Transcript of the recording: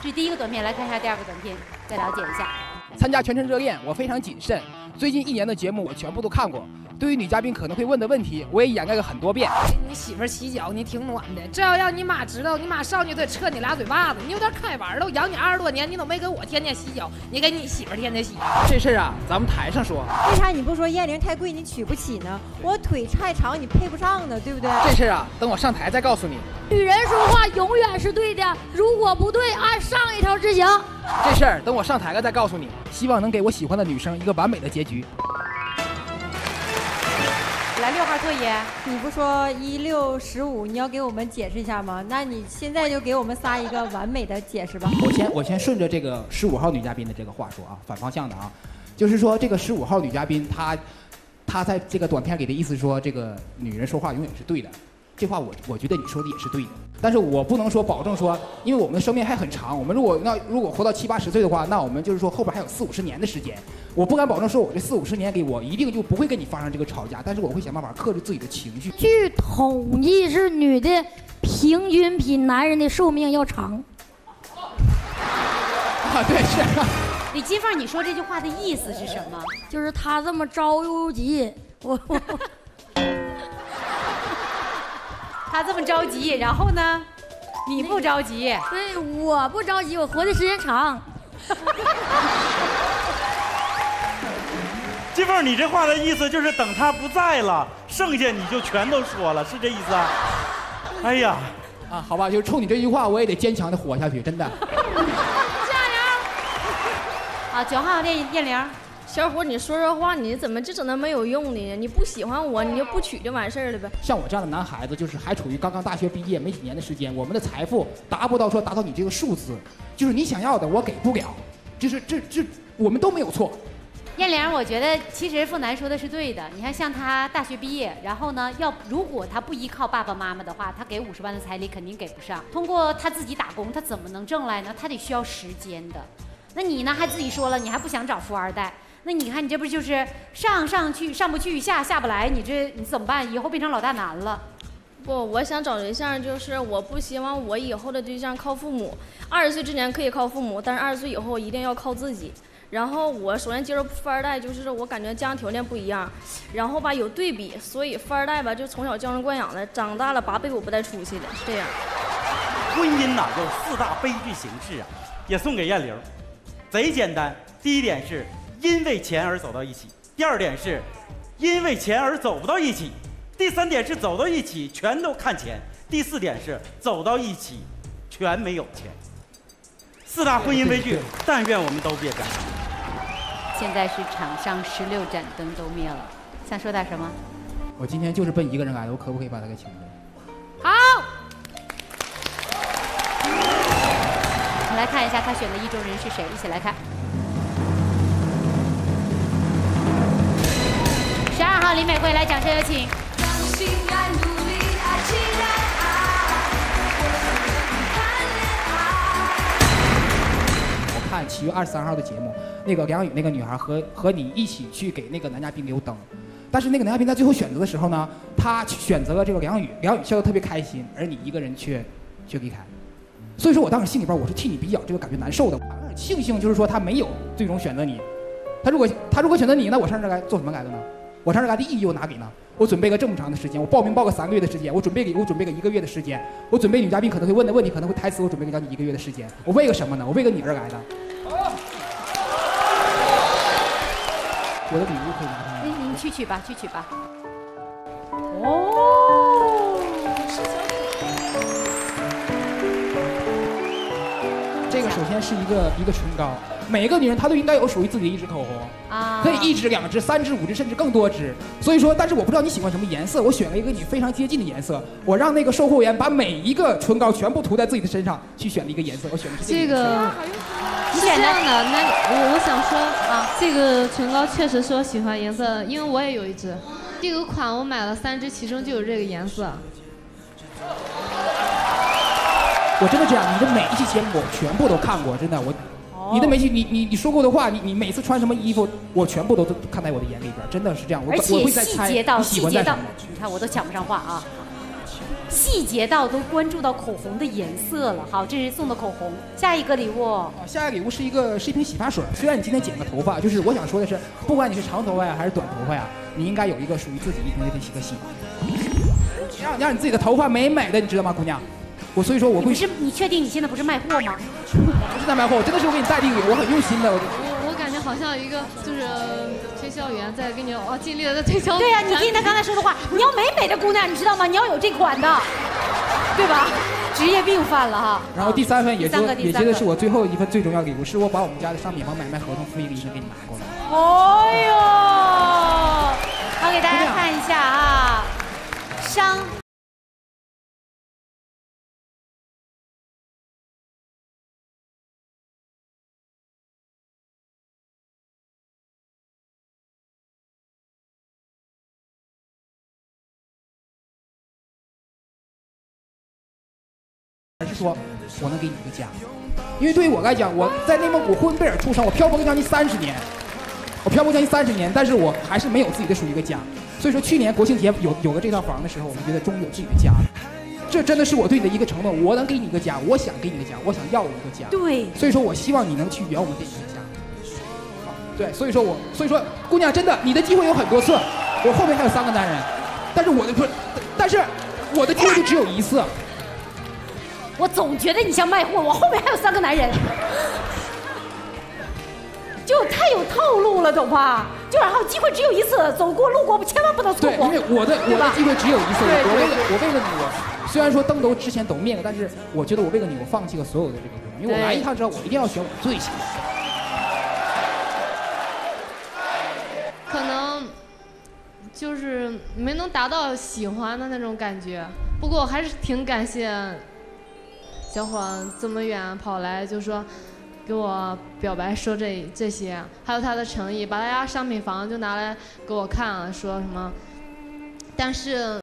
这是第一个短片，来看一下第二个短片，再了解一下。参加《全程热恋》，我非常谨慎。最近一年的节目我全部都看过。对于女嘉宾可能会问的问题，我也掩盖了很多遍。你媳妇洗脚，你挺暖的。这要让你妈知道，你妈上去得撤你俩嘴巴子。你有点开玩了，我养你二十多年，你都没给我天天洗脚，你给你媳妇天天洗。这事儿啊，咱们台上说。为啥你不说燕玲太贵，你娶不起呢？我腿太长，你配不上呢，对不对？这事儿啊，等我上台再告诉你。女人说话永远是对的，如果不对，按上一条执行。这事儿等我上台了再告诉你。希望能给我喜欢的女生一个完美的结局。六号座椅，你不说一六十五，你要给我们解释一下吗？那你现在就给我们仨一个完美的解释吧。我先我先顺着这个十五号女嘉宾的这个话说啊，反方向的啊，就是说这个十五号女嘉宾她，她在这个短片里的意思说，这个女人说话永远是对的。这话我我觉得你说的也是对的，但是我不能说保证说，因为我们的生命还很长，我们如果那如果活到七八十岁的话，那我们就是说后边还有四五十年的时间，我不敢保证说我这四五十年里我一定就不会跟你发生这个吵架，但是我会想办法克制自己的情绪。据统计是女的平均比男人的寿命要长。啊，对是。李金凤，你说这句话的意思是什么？就是他这么着急，我我。他这么着急，然后呢？你不着急？对，我不着急，我活的时间长。金凤，你这话的意思就是等他不在了，剩下你就全都说了，是这意思啊？哎呀，啊，好吧，就冲你这句话，我也得坚强的活下去，真的。加油！啊，九号燕燕玲。小伙，你说说话，你怎么就整那没有用的呢？你不喜欢我，你就不娶就完事儿了呗。像我这样的男孩子，就是还处于刚刚大学毕业没几年的时间，我们的财富达不到说达到你这个数字，就是你想要的我给不了，就是这这我们都没有错。艳玲，我觉得其实付楠说的是对的。你看，像他大学毕业，然后呢，要如果他不依靠爸爸妈妈的话，他给五十万的彩礼肯定给不上。通过他自己打工，他怎么能挣来呢？他得需要时间的。那你呢？还自己说了，你还不想找富二代？那你看，你这不就是上上去上不去，下下不来？你这你怎么办？以后变成老大难了。不，我想找对象，就是我不希望我以后的对象靠父母。二十岁之前可以靠父母，但是二十岁以后一定要靠自己。然后我首先接受富二代，就是我感觉家庭条件不一样，然后吧有对比，所以富二代吧就从小娇生惯养的，长大了拔被我不带出息的这样。婚姻呐有四大悲剧形式啊，也送给艳玲，贼简单。第一点是。因为钱而走到一起。第二点是，因为钱而走不到一起。第三点是走到一起全都看钱。第四点是走到一起，全没有钱。四大婚姻悲剧，但愿我们都别干。现在是场上十六盏灯都灭了，想说点什么？我今天就是奔一个人来的，我可不可以把他给请回来？好。我们来看一下他选的意中人是谁，一起来看。十二号李美惠来，掌声有请。我看七月二十三号的节目，那个梁宇那个女孩和和你一起去给那个男嘉宾留灯，但是那个男嘉宾在最后选择的时候呢，他选择了这个梁宇，梁宇笑得特别开心，而你一个人却却离开。所以说我当时心里边我是替你比较这个感觉难受的，庆幸就是说他没有最终选择你，他如果他如果选择你，那我上这来做什么来的呢？我上这来的意义又哪里呢？我准备了这么长的时间，我报名报个三个月的时间，我准备给我准备个一个月的时间，我准备女嘉宾可能会问的问题，可能会台词，我准备给将近一个月的时间，我为了什么呢？我为了你而来的。我的礼物可以拿吗？您您去取吧，去取吧。哦，这个首先是一个一个唇膏。每一个女人她都应该有属于自己的一支口红啊，可以一支、两支、三支、五支，甚至更多支。所以说，但是我不知道你喜欢什么颜色，我选了一个你非常接近的颜色。我让那个售货员把每一个唇膏全部涂在自己的身上，去选了一个颜色。我选的是这个。是这样的，那我我想说啊，这个唇膏确实是我喜欢颜色，因为我也有一支。这个款我买了三支，其中就有这个颜色。我真的这样，你的每一期节目我全部都看过，真的我。你的媒体，你你你说过的话，你你每次穿什么衣服，我全部都都看在我的眼里边，真的是这样。而且细节到细节到，你看我都抢不上话啊。细节到都关注到口红的颜色了。好，这是送的口红。下一个礼物，啊，下一个礼物是一个是一瓶洗发水。虽然你今天剪个头发，就是我想说的是，不管你是长头发呀还是短头发呀，你应该有一个属于自己一瓶的洗个洗发，让让你自己的头发美美的，你知道吗，姑娘？我所以说我会你不是你确定你现在不是卖货吗？不是在卖货，我真的是我给你带礼物，我很用心的。我我我感觉好像一个就是推销员在给你哦尽力的在推销。对呀、你听他刚才说的话，你要美美的姑娘，你知道吗？你要有这款的，对吧？职业病犯了哈。然后第三份也第三个说，第三个也觉得是我最后一份最重要的礼物，是我把我们家的商品房买卖合同复印个一份给你拿过来。哎呦，好，给大家看一下啊，商。而是说我能给你一个家，因为对于我来讲，我在内蒙古呼伦贝尔出生，我漂泊了将近三十年，我漂泊将近三十年，但是我还是没有自己的属于一个家。所以说去年国庆节有有了这套房的时候，我们觉得终于有自己的家了。这真的是我对你的一个承诺，我能给你一个家，我想给你一个家，我想要一个家。对，所以说我希望你能去圆我们这一个家。对，所以说我，所以说姑娘真的，你的机会有很多次，我后面还有三个男人，但是我的不，但是我的机会就只有一次。我总觉得你像卖货，我后面还有三个男人，就太有套路了，懂吧？就然后机会只有一次，走过路过千万不能错对，过。因为我的我的机会只有一次，我为了我为了你，我虽然说灯都之前都灭了，但是我觉得我为了你，我放弃了所有的这个可能，因为我来一趟之后，我一定要选我最喜欢的。可能就是没能达到喜欢的那种感觉。不过我还是挺感谢小伙这么远跑来，就说给我表白说这这些，还有他的诚意，把他家商品房就拿来给我看了，说什么，但是